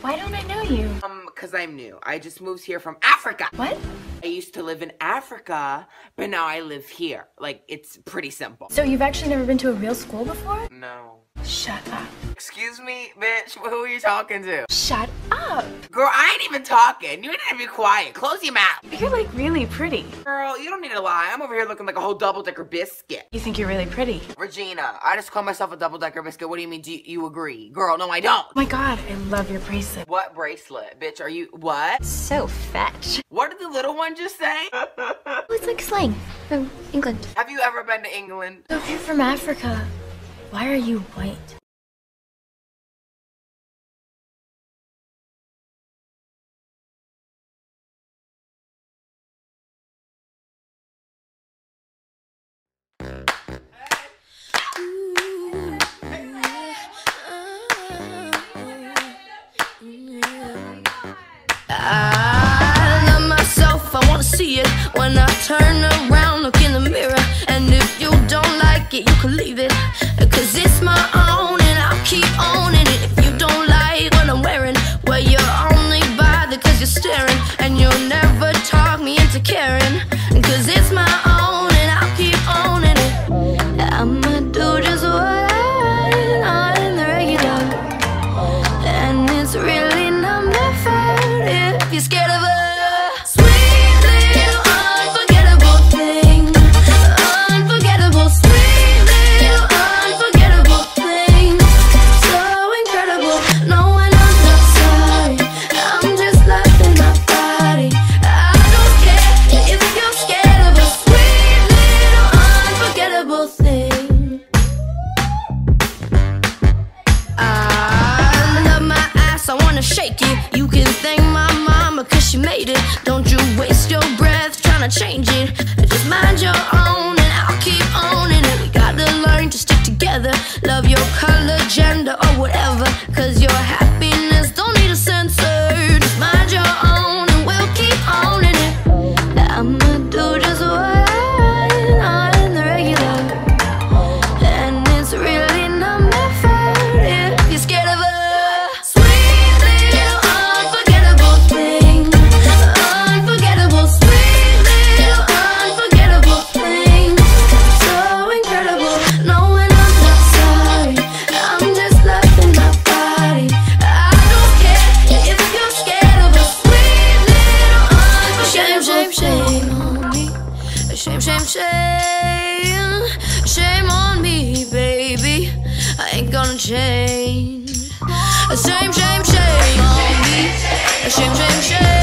Why don't I know you? Um, cause I'm new. I just moved here from Africa. What? I used to live in Africa, but now I live here. Like, it's pretty simple. So you've actually never been to a real school before? No. Shut up. Excuse me, bitch. Who are you talking to? Shut up. Girl, I ain't even talking. You need to be quiet. Close your mouth. You're like really pretty. Girl, you don't need to lie. I'm over here looking like a whole double-decker biscuit. You think you're really pretty? Regina, I just call myself a double-decker biscuit. What do you mean? Do you, you agree? Girl, no, I don't. Oh my god, I love your bracelet. What bracelet? Bitch, are you- what? So fetch. What did the little one just say? It's like slang from England. Have you ever been to England? So if you're from Africa, why are you white? Together. shame, shame, shame on me. Shame, shame, shame.